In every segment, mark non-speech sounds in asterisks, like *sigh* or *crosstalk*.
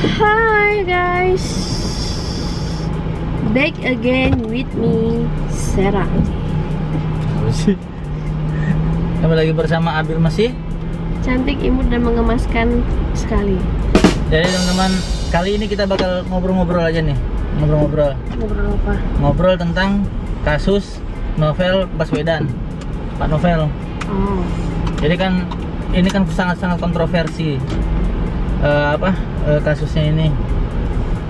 Hi guys, back again with me, Sarah. Kembali lagi bersama Abil masih. Cantik, imut dan mengemaskan sekali. Jadi teman-teman, kali ini kita bakal ngobrol-ngobrol aja nih. Ngobrol-ngobrol. Ngobrol apa? Ngobrol tentang kasus novel Baswedan. Pak Novel. Oh, Jadi kan ini kan sangat-sangat kontroversi. Eh, apa eh, kasusnya ini?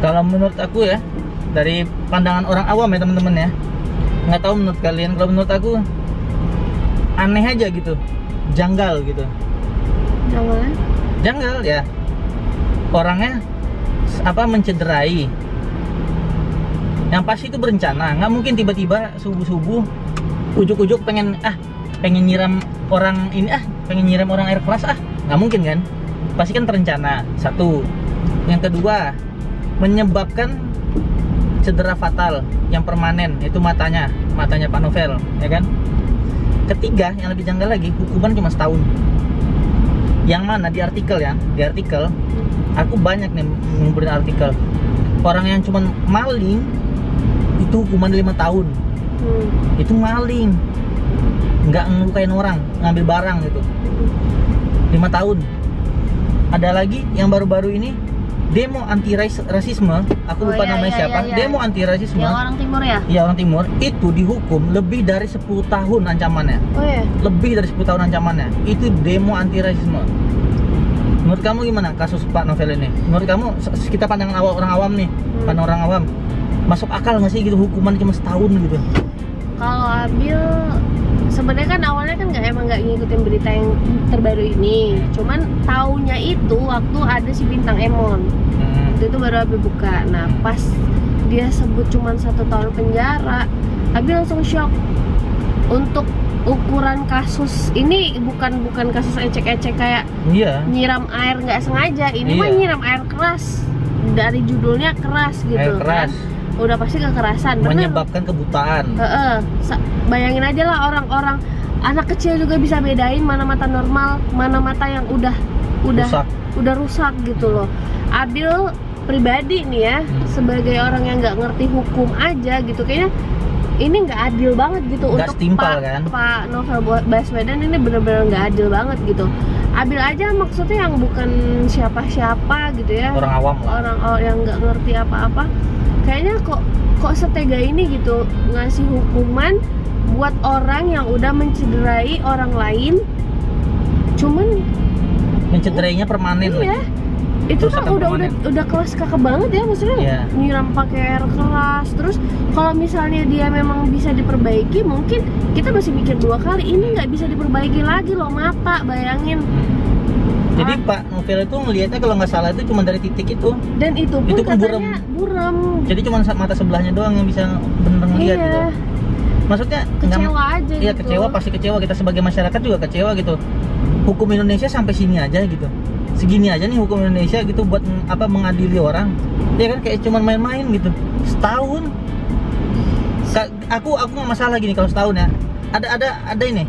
Kalau menurut aku ya, dari pandangan orang awam ya teman-teman ya, nggak tahu menurut kalian. Kalau menurut aku aneh aja gitu, janggal gitu. namanya? janggal ya orangnya apa mencederai yang pasti itu berencana nggak mungkin tiba-tiba subuh subuh ujuk-ujuk pengen ah pengen nyiram orang ini ah pengen nyiram orang air keras ah nggak mungkin kan pasti kan terencana satu. Yang kedua menyebabkan cedera fatal yang permanen itu matanya matanya Pak Novel ya kan? Ketiga yang lebih janggal lagi hukuman cuma setahun. Yang mana? Di artikel ya. Di artikel aku banyak nih ngumpulin artikel. Orang yang cuman maling itu hukuman lima tahun. Hmm. itu maling. Nggak ngelukain orang ngambil barang gitu. Lima tahun ada lagi yang baru-baru ini? Demo anti ras- rasisme aku Oh, lupa iya, namanya iya, siapa. iya, iya. demo anti rasisme Yang orang timur ya? ya orang timur. Itu dihukum lebih dari 10 tahun ancamannya. Oh ya. lebih dari 10 tahun ancamannya. Itu demo anti rasisme menurut kamu gimana kasus Pak Novel ini? Menurut kamu kita pandangan awal orang awam nih. Hmm. pandangan orang awam. Masuk akal nggak sih gitu hukuman cuma setahun gitu? Kalau Abil sebenarnya kan awalnya kan nggak emang nggak ngikutin berita yang terbaru ini. Cuman taunya itu waktu ada si bintang Emon. Hmm. Waktu itu baru Abil buka. Nah pas dia sebut cuman satu tahun penjara, Abil langsung shock. Untuk ukuran kasus ini bukan bukan kasus ecek-ecek kayak iya nyiram air nggak sengaja. Ini mah Iya. nyiram air keras. Dari judulnya keras gitu air keras kan. Udah pasti kekerasan. Bener. menyebabkan kebutaan Heeh. Sa- bayangin aja lah orang-orang anak kecil juga bisa bedain mana mata normal, mana mata yang udah udah rusak udah rusak gitu loh. Abil pribadi nih ya, Hmm. sebagai orang yang nggak ngerti hukum aja gitu kayaknya ini nggak adil banget gitu Nggak untuk setimpal, Pak kan? Pak Novel Baswedan ini bener-bener nggak adil banget gitu. Abil aja maksudnya yang bukan siapa-siapa gitu ya orang awam lah orang orang yang nggak ngerti apa-apa kayaknya kok kok setega ini gitu ngasih hukuman buat orang yang udah mencederai orang lain cuman mencederainya permanen iya itu kan udah udah permanen. udah kelas kakak banget ya maksudnya Iya. nyiram pakai air keras terus kalau misalnya dia memang bisa diperbaiki mungkin kita masih mikir dua kali ini nggak bisa diperbaiki lagi loh mata bayangin Hmm. Jadi. Pak Novel itu ngelihatnya kalau nggak salah itu cuma dari titik itu dan itu pun Itu katanya buram jadi cuma mata sebelahnya doang yang bisa bener ngelihat iya gitu maksudnya kecewa aja Iya gitu kecewa pasti kecewa kita sebagai masyarakat juga kecewa gitu. Hukum Indonesia sampai sini aja gitu. Segini aja nih hukum Indonesia gitu buat apa mengadili orang. Ya kan kayak cuman main-main gitu. Setahun. Ka- aku aku nggak masalah gini kalau setahun ya. Ada ada ada ini.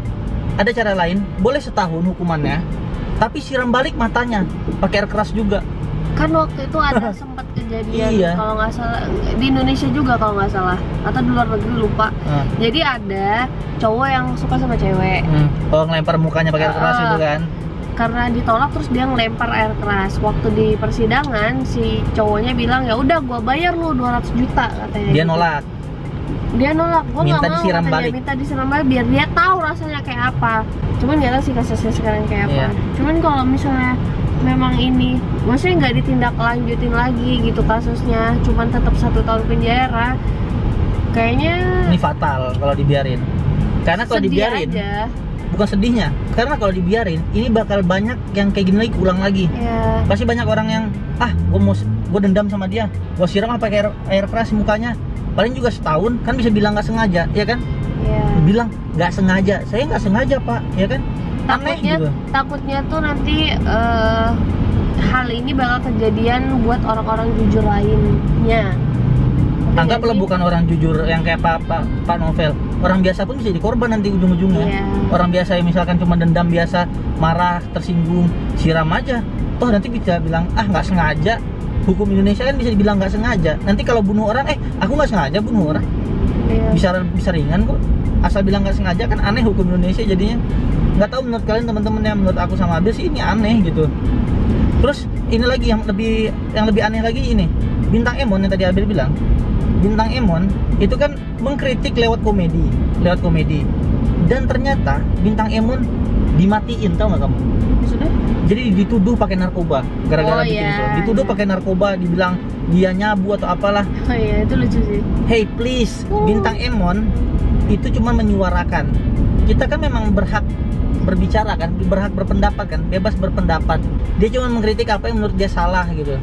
Ada cara lain. Boleh setahun hukumannya. Tapi siram balik matanya pakai air keras juga. kan waktu itu ada *laughs* sempat kejadian Iya. kalau nggak salah di Indonesia juga kalau nggak salah atau di luar negeri lupa Nah, jadi ada cowok yang suka sama cewek hmm. Oh ngelempar mukanya pakai air keras Ah. itu kan. karena ditolak terus dia ngelempar air keras waktu di persidangan si cowoknya bilang ya udah gua bayar lu 200 juta katanya Dia gitu. nolak. Dia nolak. Gua nggak Minta mau disiram katanya, balik. minta disiram balik biar dia tahu rasanya kayak apa. Cuman nggak tahu sih kasusnya sekarang kayak apa. Iya. cuman kalau misalnya memang ini maksudnya nggak ditindaklanjutin lagi gitu kasusnya cuman tetap satu tahun penjara kayaknya Ini fatal kalau dibiarin. Karena kalau dibiarin aja. bukan sedihnya karena kalau dibiarin ini bakal banyak yang kayak gini lagi ulang lagi. Ya pasti banyak orang yang ah gue mau gue dendam sama dia. Gue siram apa air air keras mukanya paling juga setahun kan bisa bilang nggak sengaja ya kan? Ya bilang nggak sengaja. Saya nggak sengaja pak ya kan? Aneh takutnya gitu. takutnya tuh nanti eh, hal ini bakal kejadian buat orang-orang jujur lainnya. Anggaplah bukan orang jujur yang kayak pak pak pak novel. Orang biasa pun bisa jadi korban nanti ujung-ujungnya. Iya. orang biasa yang misalkan cuma dendam biasa marah tersinggung siram aja. Toh nanti bisa bilang ah nggak sengaja hukum Indonesia kan bisa dibilang nggak sengaja. Nanti kalau bunuh orang eh aku nggak sengaja bunuh orang. Iya. bisa bisa ringan kok. Asal bilang nggak sengaja kan aneh hukum Indonesia jadinya. Nggak tahu menurut kalian teman-teman yang menurut aku sama Abil sih ini aneh gitu. Terus ini lagi yang lebih yang lebih aneh lagi ini. Bintang Emon yang tadi Abil bilang. Bintang Emon itu kan mengkritik lewat komedi lewat komedi. Dan ternyata bintang Emon dimatiin tau nggak kamu Maksudnya? jadi dituduh pakai narkoba gara-gara Oh, bikin iya. itu dituduh pakai narkoba dibilang dia nyabu atau apalah *laughs* Oh iya, itu lucu sih. hey please Oh. bintang Emon itu cuma menyuarakan kita kan memang berhak berbicara kan berhak berpendapat kan bebas berpendapat dia cuma mengkritik apa yang menurut dia salah gitu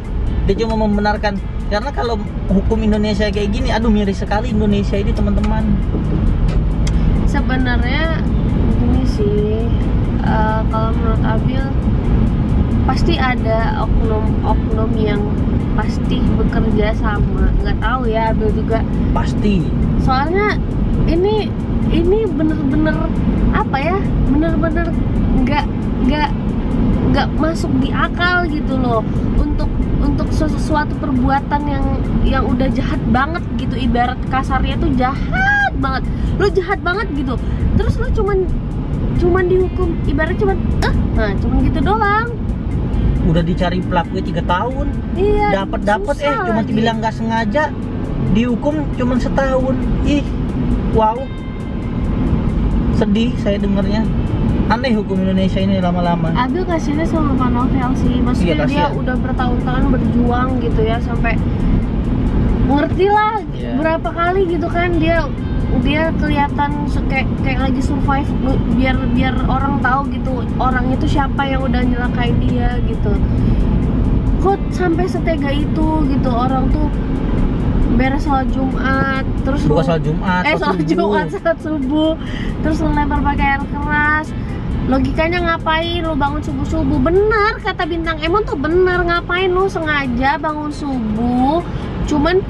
dia cuma membenarkan karena kalau hukum Indonesia kayak gini aduh miris sekali Indonesia ini teman-teman Sebenarnya gini sih, eh, kalau menurut Abil pasti ada oknum-oknum yang pasti bekerja sama. Nggak tahu ya Abil juga. pasti Soalnya ini ini bener-bener apa ya? Bener-bener nggak nggak nggak masuk di akal gitu loh untuk untuk sesuatu perbuatan yang yang udah jahat banget gitu ibarat kasarnya tuh jahat banget lu jahat banget gitu terus lu cuman cuman dihukum ibarat cuman eh nah cuman gitu doang. Udah dicari pelakunya tiga tahun. Iya dapat dapat eh cuma dibilang nggak sengaja dihukum cuma setahun. Ih wow. Sedih saya dengernya. Aneh hukum Indonesia ini lama-lama. Abil kasihannya sama Pak Novel sih. Maksudnya Iya, dia udah bertahun-tahun berjuang gitu ya sampai ngerti lah Iya. berapa kali gitu kan dia dia kelihatan kayak kayak lagi survive biar biar orang tahu gitu orang itu siapa yang udah nyelakain dia gitu. Kok sampai setega itu gitu orang tuh beres sholat Jumat terus bukan soal Jumat eh sholat subuh. Jumat sholat subuh terus lu lempar pakai air keras. Logikanya ngapain lu bangun subuh subuh benar kata bintang Emon tuh benar ngapain lu sengaja bangun subuh cuman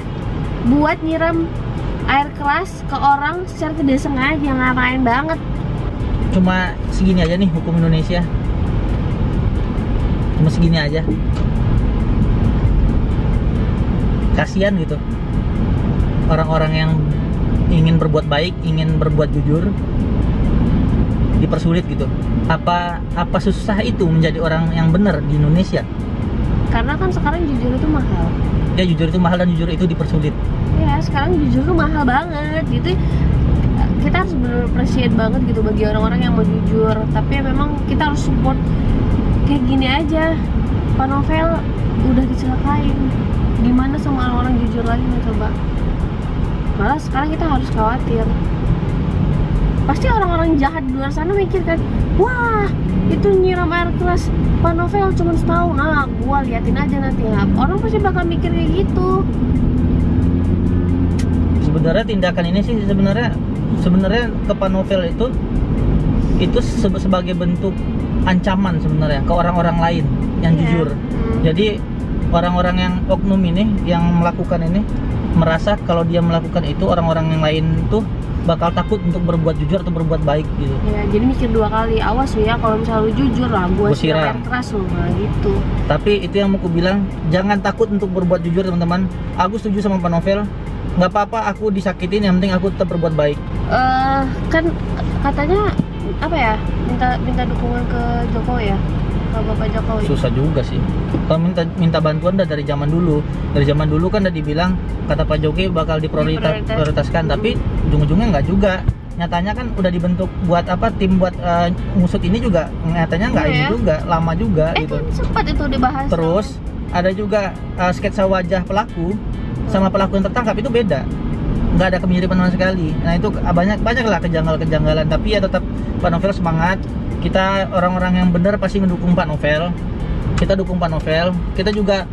buat nyiram air keras ke orang secara tidak sengaja ngapain banget. Cuma segini aja nih hukum Indonesia. Cuma segini aja. Kasihan gitu. Orang-orang yang ingin berbuat baik ingin berbuat jujur dipersulit gitu. Apa apa susah itu menjadi orang yang benar di Indonesia? Karena kan sekarang jujur itu mahal. Ya jujur itu mahal dan jujur itu dipersulit ya sekarang jujur tuh mahal banget. Gitu kita harus bener appreciate banget gitu bagi orang-orang yang mau jujur. Tapi ya memang kita harus support kayak gini aja. Pak Novel udah dicelakain gimana sama orang-orang jujur lainnya coba? Malah sekarang kita harus khawatir. Pasti orang-orang jahat di luar sana mikir kan wah itu nyiram air keras. Pak Novel cuma setahun. Nah gua liatin aja nanti. Ya orang pasti bakal mikir kayak gitu sebenarnya tindakan ini sih sebenarnya sebenarnya ke Pak Novel itu itu se- sebagai bentuk ancaman sebenarnya ke orang-orang lain yang Iya. jujur. Hmm. Jadi orang-orang yang oknum ini yang melakukan ini merasa kalau dia melakukan itu orang-orang yang lain tuh bakal takut untuk berbuat jujur atau berbuat baik gitu. Ya, jadi mikir dua kali. Awas lu ya kalau misalnya lu jujur lah, gua Gua siram. siram air keras lu nah gitu. Tapi itu yang mau aku bilang, jangan takut untuk berbuat jujur teman-teman. Aku setuju sama Pak Novel. Nggak apa-apa aku disakitin, yang penting aku tetap berbuat baik. Eh kan katanya apa ya? Minta minta dukungan ke Jokowi ya? Ke Bapak Jokowi. susah juga sih kalau minta minta bantuan udah dari zaman dulu dari zaman dulu kan udah dibilang kata Pak Jokowi bakal diprioritas Diprioritas. prioritaskan tapi ujung-ujungnya nggak juga nyatanya kan udah dibentuk buat apa tim buat eh, ngusut ini juga nyatanya nggak Iya ini ya. juga lama juga Eh gitu kan sempat itu dibahas. terus ada juga eh, sketsa wajah pelaku sama pelaku yang tertangkap itu beda. Nggak ada kemiripan sama sekali. Nah itu ke- banyak banyak lah kejanggalan-kejanggalan. Tapi ya tetap Pak Novel semangat. Kita orang-orang yang benar pasti mendukung Pak Novel. Kita dukung Pak Novel. Kita juga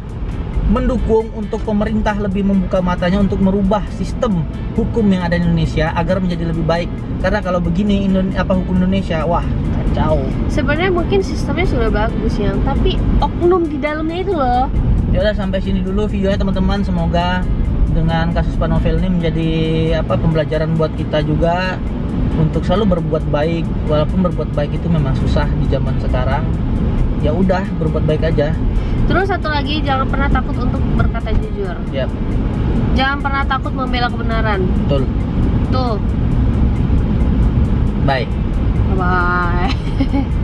mendukung untuk pemerintah lebih membuka matanya untuk merubah sistem hukum yang ada di Indonesia agar menjadi lebih baik. Karena kalau begini apa hukum Indonesia wah kacau Sebenarnya mungkin sistemnya sudah bagus ya, tapi oknum di dalamnya itu loh. ya udah sampai sini dulu videonya teman-teman. Semoga dengan kasus Pak Novel ini menjadi apa pembelajaran buat kita juga untuk selalu berbuat baik. Walaupun berbuat baik itu memang susah di zaman sekarang. Ya udah berbuat baik aja. Terus satu lagi jangan pernah takut untuk berkata jujur. ya Jangan pernah takut membela kebenaran. betul. Tuh. bye 拜拜。